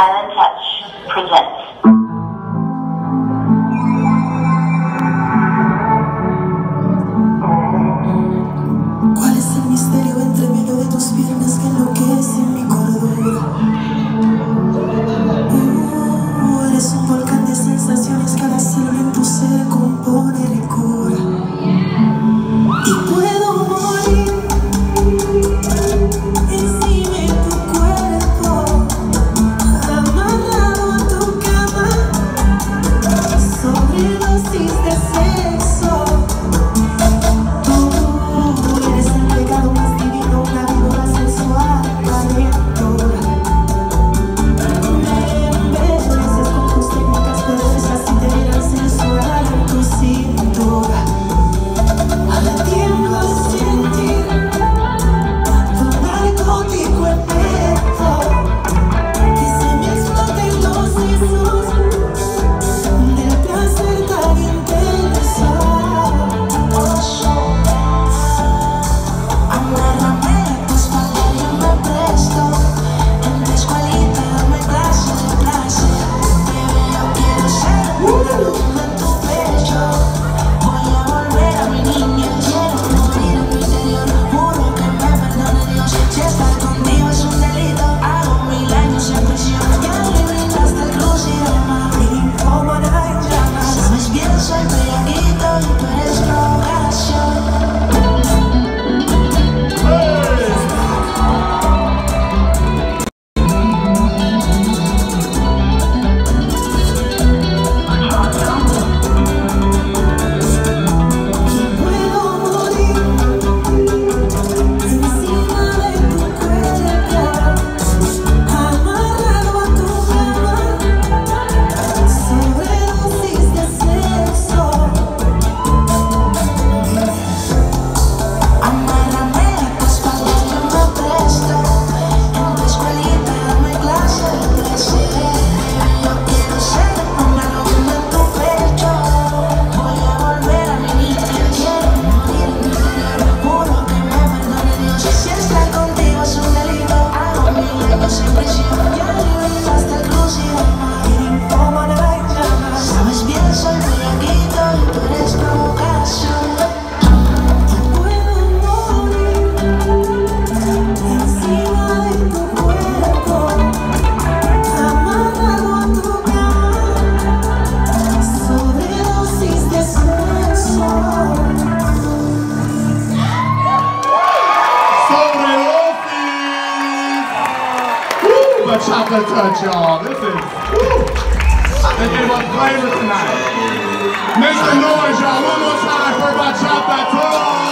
Island Touch presents. Overloafy! Woo! But chocolate touch, y'all. This is, woo! I think it a flavor tonight. Make some noise, y'all. One more time for my chocolate touch.